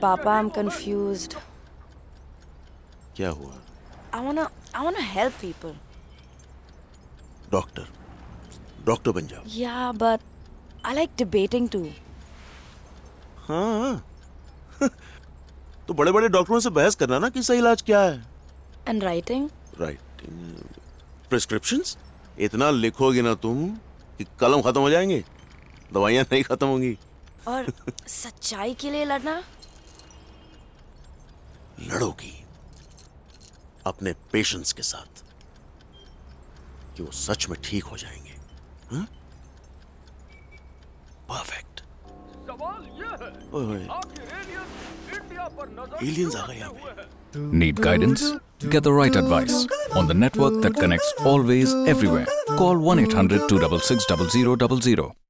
Papa, I'm वो है? confused. क्या हुआ I wanna, I wanna help people. Doctor doctor बन जाओ Yeah, but I like debating too. हाँ तो बड़े बड़े डॉक्टरों से बहस करना ना कि सही इलाज क्या है And writing? राइट प्रिस्क्रिप्शंस इतना लिखोगे ना तुम कि कलम खत्म हो जाएँगे दवाइयाँ नहीं खत्म होंगी और सच्चाई के लिए लड़ना लड़ोगी अपने पेशेंस के साथ कि वो सच में ठीक हो जाएँगे परफेक्ट सवाल ये है क्यों आ गए यहाँ पे। Need guidance? Get the right advice on the network that connects always, everywhere. Call 1 800 266 0000.